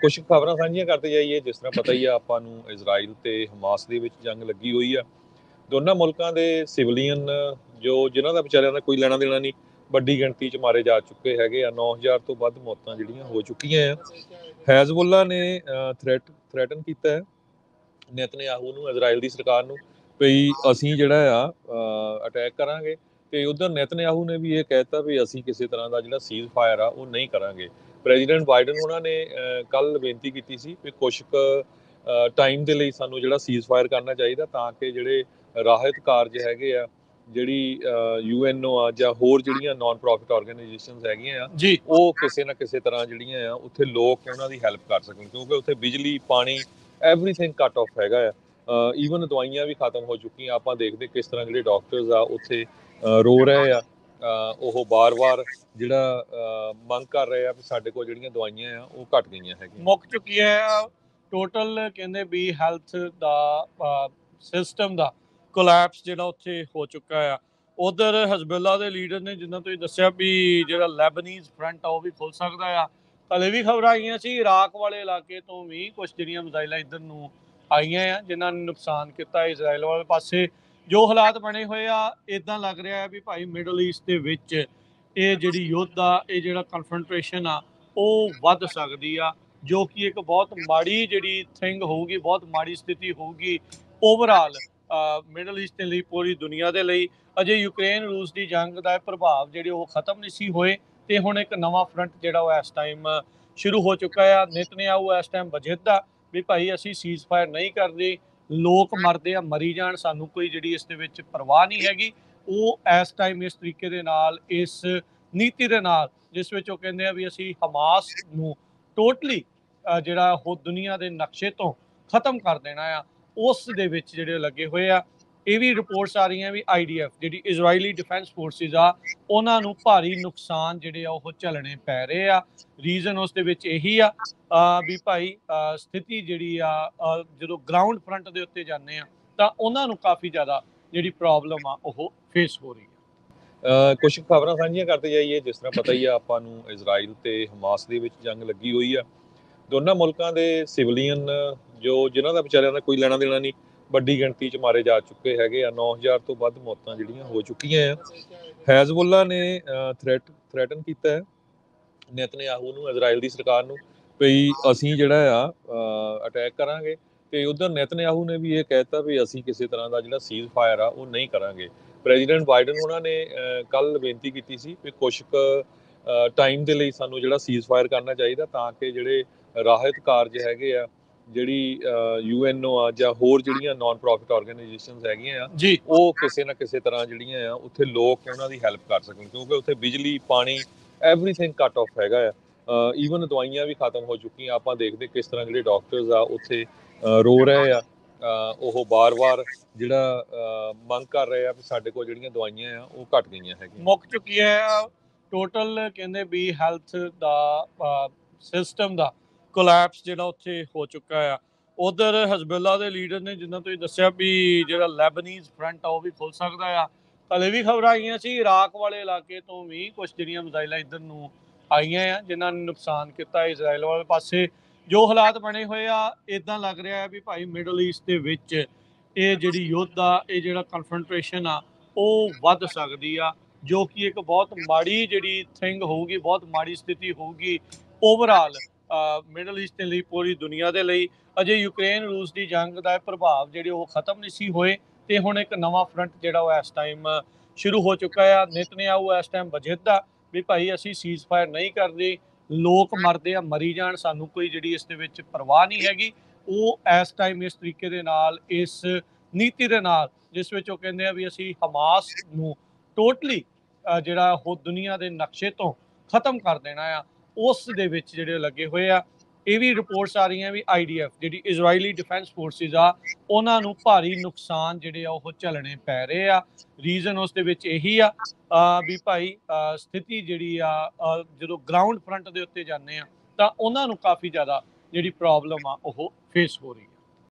ਕੁਝ ਖਬਰਾਂ ਸਾਂਝੀਆਂ ਕਰਦੇ ਜਾਈਏ, ਜਿਸ ਤਰ੍ਹਾਂ ਪਤਾ ਹੀ ਆ ਆਪਾਂ ਨੂੰ ਇਜ਼ਰਾਈਲ ਤੇ ਹਮਾਸ ਦੇ ਵਿੱਚ ਜੰਗ ਲੱਗੀ ਹੋਈ ਆ। ਦੋਨਾਂ ਮੁਲਕਾਂ ਦੇ ਸਿਵਲੀਅਨ ਜੋ ਜਿਨ੍ਹਾਂ ਦਾ ਵਿਚਾਰਿਆਂ ਦਾ ਕੋਈ ਲੈਣਾ ਦੇਣਾ ਨਹੀਂ, ਵੱਡੀ ਗਿਣਤੀ 'ਚ ਮਾਰੇ ਜਾ ਚੁੱਕੇ ਹੈਗੇ ਆ। 9000 ਤੋਂ ਵੱਧ ਮੌਤਾਂ ਜਿਹੜੀਆਂ ਹੋ ਚੁੱਕੀਆਂ ਆ। ਹੈਜ਼ਬੁੱਲਾ ਨੇ ਥ੍ਰੈਟ ਥ੍ਰੈਟਨ ਕੀਤਾ ਹੈ। ਨੇਤਨਯਾਹੂ ਨੂੰ, ਇਜ਼ਰਾਈਲ ਦੀ ਸਰਕਾਰ ਨੂੰ ਵੀ ਅਸੀਂ ਜਿਹੜਾ ਆ ਅਟੈਕ ਕਰਾਂਗੇ। ਤੇ ਉਧਰ ਨੇਤਨਯਾਹੂ ਨੇ ਵੀ ਇਹ ਕਹਿਤਾ ਵੀ ਅਸੀਂ ਕਿਸੇ ਤਰ੍ਹਾਂ ਦਾ ਜਿਹੜਾ ਸੀਜ਼ ਫਾਇਰ ਆ, ਉਹ ਨਹੀਂ ਕਰਾਂਗੇ। ਪ੍ਰੈਜ਼ੀਡੈਂਟ ਬਾਈਡਨ ਉਹਨਾਂ ਨੇ ਕੱਲ ਬੇਨਤੀ ਕੀਤੀ ਸੀ ਵੀ ਕੁਝ ਟਾਈਮ ਦੇ ਲਈ ਸਾਨੂੰ ਜਿਹੜਾ ਸੀਜ਼ ਫਾਇਰ ਕਰਨਾ ਚਾਹੀਦਾ ਤਾਂ ਕਿ ਜਿਹੜੇ ਰਾਹਤ ਕਾਰਜ ਹੈਗੇ ਆ ਜਿਹੜੀ ਯੂਐਨਓ ਆ ਜਾਂ ਹੋਰ ਜਿਹੜੀਆਂ ਨਾਨ ਪ੍ਰੋਫਿਟ ਆਰਗੇਨਾਈਜੇਸ਼ਨਸ ਹੈਗੀਆਂ ਆ ਉਹ ਕਿਸੇ ਨਾ ਕਿਸੇ ਤਰ੍ਹਾਂ ਜਿਹੜੀਆਂ ਆ ਉੱਥੇ ਲੋਕ ਉਹਨਾਂ ਦੀ ਹੈਲਪ ਕਰ ਸਕਣ ਕਿਉਂਕਿ ਉੱਥੇ ਬਿਜਲੀ ਪਾਣੀ ਐਵਰੀਥਿੰਗ ਕੱਟ ਆਫ ਹੈਗਾ ਆ। ਈਵਨ ਦਵਾਈਆਂ ਵੀ ਖਤਮ ਹੋ ਚੁੱਕੀਆਂ ਆਪਾਂ ਦੇਖਦੇ ਕਿਸ ਤਰ੍ਹਾਂ ਜਿਹੜੇ ਡਾਕਟਰਸ ਆ ਉੱਥੇ ਰੋ ਰਹੇ ਆ। ਉਹ ਬਾਰ-ਬਾਰ ਜਿਹੜਾ ਮੰਗ ਕਰ ਰਹੇ ਆ ਵੀ ਸਾਡੇ ਕੋਲ ਜਿਹੜੀਆਂ ਦਵਾਈਆਂ ਆ, ਉਹ ਘਟ ਗਈਆਂ ਹੈਗੀਆਂ। ਮੁੱਕ ਚੁੱਕੀਆਂ ਆ ਟੋਟਲ ਕਹਿੰਦੇ ਵੀ ਹੈਲਥ ਦਾ ਸਿਸਟਮ ਦਾ ਕੋਲੈਪਸ ਜਿਹੜਾ ਉੱਥੇ ਹੋ ਚੁੱਕਾ ਆ। ਉਧਰ ਹਜ਼ਬੁੱਲਾ ਦੇ ਲੀਡਰ ਨੇ ਜਿਨ੍ਹਾਂ ਤੋਂ ਦੱਸਿਆ ਵੀ ਜਿਹੜਾ ਲੈਬਨੀਜ਼ ਫਰੰਟ ਆ, ਉਹ ਵੀ ਖੁੱਲ ਸਕਦਾ ਆ। ਹਲੇ ਵੀ ਖਬਰਾਂ ਆਈਆਂ ਸੀ ਇਰਾਕ ਵਾਲੇ ਇਲਾਕੇ ਤੋਂ ਵੀ ਕੁਝ ਜਿਹੜੀਆਂ ਮਿਜ਼ਾਈਲਾਂ ਇੱਧਰ ਨੂੰ ਆਈਆਂ ਆ, ਜਿਨ੍ਹਾਂ ਨੇ ਨੁਕਸਾਨ ਕੀਤਾ ਇਜ਼ਰਾਈਲ ਵਾਲੇ ਪਾਸੇ। ਜੋ ਹਾਲਾਤ ਬਣੇ ਹੋਏ ਆ ਇਦਾਂ ਲੱਗ ਰਿਹਾ ਹੈ ਵੀ ਭਾਈ ਮਿਡਲ ਈਸਟ ਦੇ ਵਿੱਚ ਇਹ ਜਿਹੜੀ ਯੁੱਧ ਆ ਇਹ ਜਿਹੜਾ ਕਨਫਰੰਟ੍ਰੇਸ਼ਨ ਆ, ਉਹ ਵੱਧ ਸਕਦੀ ਆ, ਜੋ ਕਿ ਇੱਕ ਬਹੁਤ ਮਾੜੀ ਜਿਹੜੀ ਥਿੰਗ ਹੋਊਗੀ, ਬਹੁਤ ਮਾੜੀ ਸਥਿਤੀ ਹੋਊਗੀ ਓਵਰਆਲ ਮਿਡਲ ਈਸਟ ਦੇ ਲਈ, ਪੂਰੀ ਦੁਨੀਆ ਦੇ ਲਈ। ਅਜੇ ਯੂਕਰੇਨ ਰੂਸ ਦੀ ਜੰਗ ਦਾ ਪ੍ਰਭਾਵ ਜਿਹੜੇ ਉਹ ਖਤਮ ਨਹੀਂ ਸੀ ਹੋਏ ਤੇ ਹੁਣ ਇੱਕ ਨਵਾਂ ਫਰੰਟ ਜਿਹੜਾ ਉਹ ਇਸ ਟਾਈਮ ਸ਼ੁਰੂ ਹੋ ਚੁੱਕਾ ਆ। ਨਿਤਨਯਾਹੂ ਇਸ ਟਾਈਮ ਵਜਿੱਦਾ ਵੀ ਭਾਈ ਅਸੀਂ ਸੀਜ਼ ਫਾਇਰ ਨਹੀਂ ਕਰਦੇ ਲੋਕ ਮਰਦੇ ਆ ਮਰੀ ਜਾਣ ਸਾਨੂੰ ਕੋਈ ਜਿਹੜੀ ਇਸ ਦੇ ਵਿੱਚ ਪਰਵਾਹ ਨਹੀਂ ਹੈਗੀ। ਉਹ ਇਸ ਟਾਈਮ ਇਸ ਤਰੀਕੇ ਦੇ ਨਾਲ ਇਸ ਨੀਤੀ ਦੇ ਨਾਲ ਜਿਸ ਵਿੱਚ ਉਹ ਕਹਿੰਦੇ ਆ ਵੀ ਅਸੀਂ ਹਮਾਸ ਨੂੰ ਟੋਟਲੀ ਜਿਹੜਾ ਉਹ ਦੁਨੀਆ ਦੇ ਨਕਸ਼ੇ ਤੋਂ ਖਤਮ ਕਰ ਦੇਣਾ ਆ ਉਸ ਦੇ ਵਿੱਚ ਜਿਹੜੇ ਲੱਗੇ ਹੋਏ ਆ। ਇਹ ਵੀ ਰਿਪੋਰਟਸ ਆ ਰਹੀਆਂ ਵੀ ਆਈਡੀਐਫ ਜਿਹੜੀ ਇਜ਼ਰਾਈਲੀ ਡਿਫੈਂਸ ਫੋਰਸਿਸ ਆ, ਉਹਨਾਂ ਨੂੰ ਭਾਰੀ ਨੁਕਸਾਨ ਜਿਹੜੇ ਆ, ਉਹ ਝੱਲਣੇ ਪੈ ਰਹੇ ਆ। ਰੀਜ਼ਨ ਉਸ ਦੇ ਵਿੱਚ ਇਹੀ ਆ ਵੀ ਭਾਈ ਸਥਿਤੀ ਜਿਹੜੀ ਆ ਜਦੋਂ ਗਰਾਊਂਡ ਫਰੰਟ ਦੇ ਉੱਤੇ ਜਾਂਦੇ ਆ, ਤਾਂ ਉਹਨਾਂ ਨੂੰ ਕਾਫੀ ਜ਼ਿਆਦਾ ਜਿਹੜੀ ਪ੍ਰੋਬਲਮ ਆ, ਉਹ ਫੇਸ ਹੋ ਰਹੀ ਆ। ਕੁਝ ਖਬਰਾਂ ਸਾਂਝੀਆਂ ਕਰਦੇ ਜਾਈਏ, ਜਿਸ ਤਰ੍ਹਾਂ ਪਤਾ ਹੀ ਆ, ਆਪਾਂ ਨੂੰ ਇਜ਼ਰਾਈਲ ਤੇ ਹਮਾਸ ਦੇ ਵਿੱਚ ਜੰਗ ਲੱਗੀ ਹੋਈ ਆ। ਦੋਨਾਂ ਮੁਲਕਾਂ ਦੇ ਸਿਵਲੀਅਨ ਜੋ ਜਿਨ੍ਹਾਂ ਦਾ ਵਿਚਾਰਿਆਂ ਦਾ ਕੋਈ ਲੈਣਾ ਦੇਣਾ ਨਹੀਂ ਵੱਡੀ ਗਿਣਤੀ 'ਚ ਮਾਰੇ ਜਾ ਚੁੱਕੇ ਹੈਗੇ ਆ। 9000 ਤੋਂ ਵੱਧ ਮੌਤਾਂ ਜਿਹੜੀਆਂ ਹੋ ਚੁੱਕੀਆਂ ਆ। ਹੈਜ਼ਬੁੱਲਾ ਨੇ ਥ੍ਰੈਟ ਥ੍ਰੈਟਨ ਕੀਤਾ ਹੈ। ਨੇਤਨਯਾਹੂ ਨੂੰ, ਇਜ਼ਰਾਈਲ ਦੀ ਸਰਕਾਰ ਨੂੰ ਵੀ ਅਸੀਂ ਜਿਹੜਾ ਆ ਅਟੈਕ ਕਰਾਂਗੇ। ਤੇ ਉਧਰ ਨੇਤਨਯਾਹੂ ਨੇ ਵੀ ਇਹ ਕਹਿਤਾ ਵੀ ਅਸੀਂ ਕਿਸੇ ਤਰ੍ਹਾਂ ਦਾ ਜਿਹੜਾ ਸੀਜ਼ ਫਾਇਰ ਆ, ਉਹ ਨਹੀਂ ਕਰਾਂਗੇ। ਪ੍ਰੈਜ਼ੀਡੈਂਟ ਬਾਈਡਨ ਉਹਨਾਂ ਨੇ ਕੱਲ ਬੇਨਤੀ ਕੀਤੀ ਸੀ ਵੀ ਕੁਝ ਟਾਈਮ ਦੇ ਲਈ ਸਾਨੂੰ ਜਿਹੜਾ ਸੀਜ਼ ਫਾਇਰ ਕਰਨਾ ਚਾਹੀਦਾ ਤਾਂ ਕਿ ਜਿਹੜੇ ਰਾਹਤ ਕਾਰਜ ਹੈਗੇ ਆ ਜਿਹੜੀ ਯੂਐਨਓ ਆ ਜਾਂ ਹੋਰ ਜਿਹੜੀਆਂ ਨਾਨ ਪ੍ਰੋਫਿਟ ਆਰਗੇਨਾਈਜੇਸ਼ਨਸ ਹੈਗੀਆਂ ਆ ਉਹ ਕਿਸੇ ਨਾ ਕਿਸੇ ਤਰ੍ਹਾਂ ਜਿਹੜੀਆਂ ਆ ਉੱਥੇ ਲੋਕ ਉਹਨਾਂ ਦੀ ਹੈਲਪ ਕਰ ਸਕਣ ਕਿਉਂਕਿ ਉੱਥੇ ਬਿਜਲੀ ਪਾਣੀ ਐਵਰੀਥਿੰਗ ਕੱਟ ਆਫ ਹੈਗਾ ਆ। ਈਵਨ ਦਵਾਈਆਂ ਵੀ ਖਤਮ ਹੋ ਚੁੱਕੀਆਂ। ਆਪਾਂ ਦੇਖਦੇ ਕਿਸ ਤਰ੍ਹਾਂ ਜਿਹੜੇ ਡਾਕਟਰਸ ਆ ਉੱਥੇ ਰੋ ਰਹੇ ਆ। ਉਹ ਬਾਰ-ਬਾਰ ਜਿਹੜਾ ਮੰਗ ਕਰ ਰਹੇ ਆ ਵੀ ਸਾਡੇ ਕੋਲ ਜਿਹੜੀਆਂ ਦਵਾਈਆਂ ਆ ਉਹ ਘਟ ਗਈਆਂ ਹੈਗੀਆਂ। ਮੁੱਕ ਚੁੱਕੀ ਹੈ ਟੋਟਲ ਕਹਿੰਦੇ ਵੀ ਹੈਲਥ ਦਾ ਸਿਸਟਮ ਦਾ ਕੋਲੈਪਸ ਜਿਹੜਾ ਉੱਥੇ ਹੋ ਚੁੱਕਾ ਆ। ਉਧਰ ਹਜ਼ਬੁੱਲਾ ਦੇ ਲੀਡਰ ਨੇ ਜਿਨ੍ਹਾਂ ਤੋਂ ਦੱਸਿਆ ਵੀ ਜਿਹੜਾ ਲੈਬਨੀਜ਼ ਫਰੰਟ ਆ, ਉਹ ਵੀ ਖੁੱਲ ਸਕਦਾ ਆ। ਹਲੇ ਵੀ ਖਬਰਾਂ ਆਈਆਂ ਸੀ ਇਰਾਕ ਵਾਲੇ ਇਲਾਕੇ ਤੋਂ ਵੀ ਕੁਝ ਜਿਹੜੀਆਂ ਮਿਜ਼ਾਈਲਾਂ ਇੱਧਰ ਨੂੰ ਆਈਆਂ ਆ, ਜਿਨ੍ਹਾਂ ਨੇ ਨੁਕਸਾਨ ਕੀਤਾ ਇਜ਼ਰਾਈਲ ਵਾਲੇ ਪਾਸੇ। ਜੋ ਹਾਲਾਤ ਬਣੇ ਹੋਏ ਆ ਇਦਾਂ ਲੱਗ ਰਿਹਾ ਹੈ ਵੀ ਭਾਈ ਮਿਡਲ ਈਸਟ ਦੇ ਵਿੱਚ ਇਹ ਜਿਹੜੀ ਯੁੱਧ ਆ ਇਹ ਜਿਹੜਾ ਕਨਫਰੰਟ੍ਰੇਸ਼ਨ ਆ, ਉਹ ਵੱਧ ਸਕਦੀ ਆ, ਜੋ ਕਿ ਇੱਕ ਬਹੁਤ ਮਾੜੀ ਜਿਹੜੀ ਥਿੰਗ ਹੋਊਗੀ, ਬਹੁਤ ਮਾੜੀ ਸਥਿਤੀ ਹੋਊਗੀ। ਓਵਰਆਲ ਮਿਡਲ ਈਸਟ ਦੇ ਲਈ, ਪੂਰੀ ਦੁਨੀਆ ਦੇ ਲਈ, ਅਜੇ ਯੂਕਰੇਨ ਰੂਸ ਦੀ ਜੰਗ ਦਾ ਪ੍ਰਭਾਵ ਜਿਹੜੇ ਉਹ ਖਤਮ ਨਹੀਂ ਸੀ ਹੋਏ ਤੇ ਹੁਣ ਇੱਕ ਨਵਾਂ ਫਰੰਟ ਜਿਹੜਾ ਉਹ ਇਸ ਟਾਈਮ ਸ਼ੁਰੂ ਹੋ ਚੁੱਕਾ ਆ। ਨਿਤਨਯਾਹੂ ਇਸ ਟਾਈਮ ਵਜਿੱਦਾ ਵੀ ਭਾਈ ਅਸੀਂ ਸੀਜ਼ ਫਾਇਰ ਨਹੀਂ ਕਰਦੇ, ਲੋਕ ਮਰਦੇ ਆ, ਮਰੀ ਜਾਣ, ਸਾਨੂੰ ਕੋਈ ਜਿਹੜੀ ਇਸ ਦੇ ਵਿੱਚ ਪਰਵਾਹ ਨਹੀਂ ਹੈਗੀ। ਉਹ ਇਸ ਟਾਈਮ ਇਸ ਤਰੀਕੇ ਦੇ ਨਾਲ, ਇਸ ਨੀਤੀ ਦੇ ਨਾਲ, ਜਿਸ ਵਿੱਚ ਉਹ ਕਹਿੰਦੇ ਆ ਵੀ ਅਸੀਂ ਹਮਾਸ ਨੂੰ ਟੋਟਲੀ ਜਿਹੜਾ ਉਹ ਦੁਨੀਆ ਦੇ ਨਕਸ਼ੇ ਤੋਂ ਖਤਮ ਕਰ ਦੇਣਾ ਆ। ਉਸ ਦੇ ਵਿੱਚ ਜਿਹੜੇ ਲੱਗੇ ਹੋਏ ਆ, ਇਹ ਵੀ ਰਿਪੋਰਟਸ ਆ ਰਹੀਆਂ ਵੀ ਆਈਡੀਐਫ ਜਿਹੜੀ ਇਜ਼ਰਾਈਲੀ ਡਿਫੈਂਸ ਫੋਰਸਿਸ ਆ, ਉਹਨਾਂ ਨੂੰ ਭਾਰੀ ਨੁਕਸਾਨ ਜਿਹੜੇ ਆ, ਉਹ ਝੱਲਣੇ ਪੈ ਰਹੇ ਆ। ਰੀਜ਼ਨ ਉਸ ਦੇ ਵਿੱਚ ਇਹੀ ਆ ਵੀ ਭਾਈ ਸਥਿਤੀ ਜਿਹੜੀ ਆ ਜਦੋਂ ਗਰਾਊਂਡ ਫਰੰਟ ਦੇ ਉੱਤੇ ਜਾਂਦੇ ਆ, ਤਾਂ ਉਹਨਾਂ ਨੂੰ ਕਾਫੀ ਜ਼ਿਆਦਾ ਜਿਹੜੀ ਪ੍ਰੋਬਲਮ ਆ, ਉਹ ਫੇਸ ਹੋ ਰਹੀ ਹੈ।